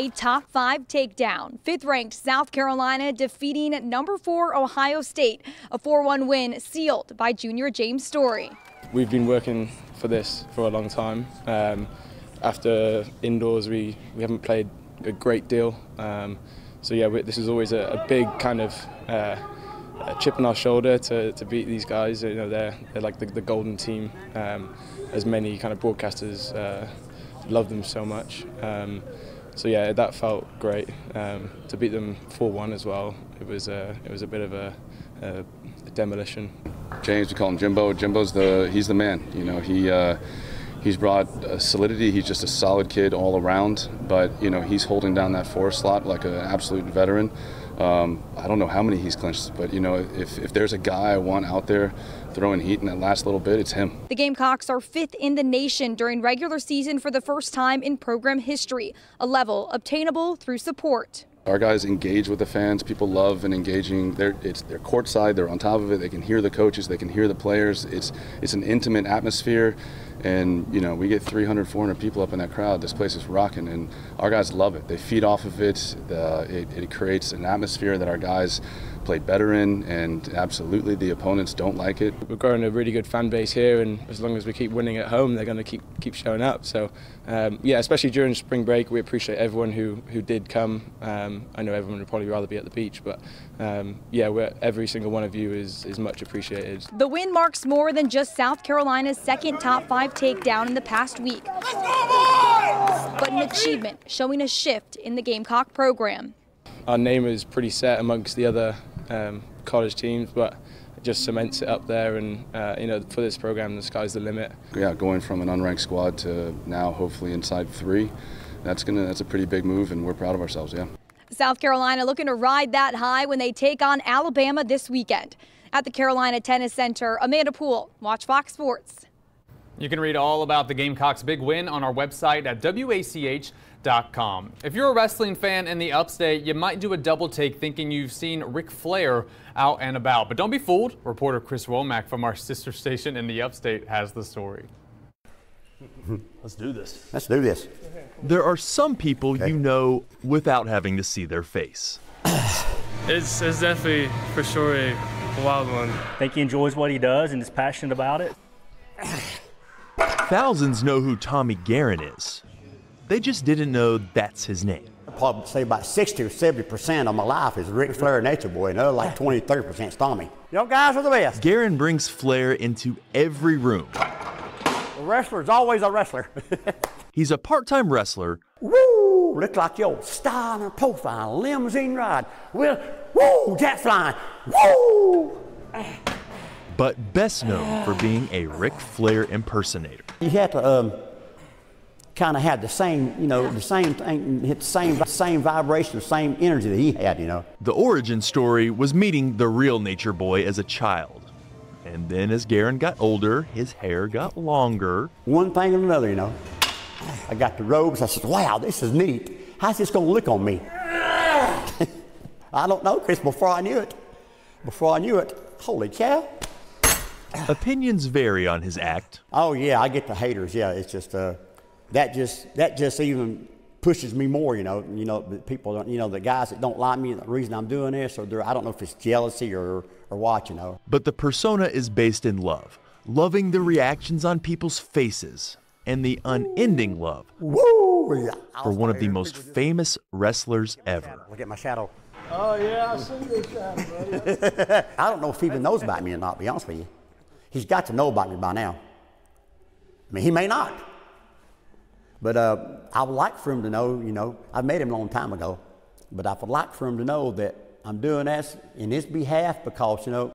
A top five takedown. Fifth ranked South Carolina defeating number four Ohio State. A 4 1 win sealed by junior James Story. We've been working for this for a long time. Um, after indoors, we, we haven't played a great deal. Um, so, yeah, we, this is always a, a big kind of uh, chip on our shoulder to, to beat these guys. You know, they're, they're like the, the golden team, um, as many kind of broadcasters uh, love them so much. So yeah, that felt great um, to beat them 4-1 as well. It was a, it was a bit of a, a, a, demolition. James, we call him Jimbo. Jimbo's the he's the man. You know he. Uh, he's brought solidity. He's just a solid kid all around. But you know he's holding down that four slot like an absolute veteran. Um, I don't know how many he's clinched, but you know, if, if there's a guy I want out there throwing heat in that last little bit, it's him. The Gamecocks are fifth in the nation during regular season for the first time in program history, a level obtainable through support. Our guys engage with the fans. People love and engaging. They're it's they're courtside. They're on top of it. They can hear the coaches. They can hear the players. It's it's an intimate atmosphere, and you know we get 300, 400 people up in that crowd. This place is rocking, and our guys love it. They feed off of it. The, it, it creates an atmosphere that our guys play better in, and absolutely the opponents don't like it. We're growing a really good fan base here, and as long as we keep winning at home, they're going to keep keep showing up. So, um, yeah, especially during spring break, we appreciate everyone who who did come. Um, I know everyone would probably rather be at the beach, but um, yeah, every single one of you is is much appreciated. The win marks more than just South Carolina's second top five takedown in the past week, but an achievement showing a shift in the Gamecock program. Our name is pretty set amongst the other um, college teams, but it just cements it up there. And uh, you know, for this program, the sky's the limit. Yeah, going from an unranked squad to now hopefully inside three, that's gonna that's a pretty big move, and we're proud of ourselves. Yeah. South Carolina looking to ride that high when they take on Alabama this weekend. At the Carolina Tennis Center, Amanda Poole, WACH Fox Sports. You can read all about the Gamecocks' big win on our website at WACH.com. If you're a wrestling fan in the upstate, you might do a double take thinking you've seen Ric Flair out and about. But don't be fooled. Reporter Chris Womack from our sister station in the upstate has the story. Let's do this. Let's do this. There are some people okay. you know without having to see their face. it's, it's definitely, for sure, a wild one. I think he enjoys what he does and is passionate about it. Thousands know who Tommy Guerin is. They just didn't know that's his name. I'd probably say about 60 or 70% of my life is Ric Flair Nature Boy, and other like 20, 30% is Tommy. Y'all guys are the best. Guerin brings Flair into every room. A wrestler's always a wrestler. He's a part-time wrestler. Woo! Look like your style and profile, limousine ride. Well, woo! Jet flying. Woo! But best known for being a Ric Flair impersonator. You had to um, kind of had the same, you know, the same thing, hit the same, same vibration, the same energy that he had, you know. The origin story was meeting the real Nature Boy as a child. And then as Guerin got older, his hair got longer. One thing and another, you know. I got the robes. I said, wow, this is neat. How's this going to look on me? I don't know, Chris, before I knew it. Before I knew it, holy cow. Opinions vary on his act. Oh, yeah, I get the haters. Yeah, it's just, uh, that just that just even pushes me more. You know, you know, people don't, you know, the guys that don't like me, the reason I'm doing this, or I don't know if it's jealousy or or what, you know. But the persona is based in love, loving the reactions on people's faces and the unending love Woo! for one of the most famous wrestlers ever. Look at my shadow. Oh yeah, I see your shadow, buddy. I don't know if he even knows about me or not. To be honest with you, he's got to know about me by now. I mean, he may not. But uh, I would like for him to know, you know, I met him a long time ago, but I would like for him to know that I'm doing this in his behalf because, you know,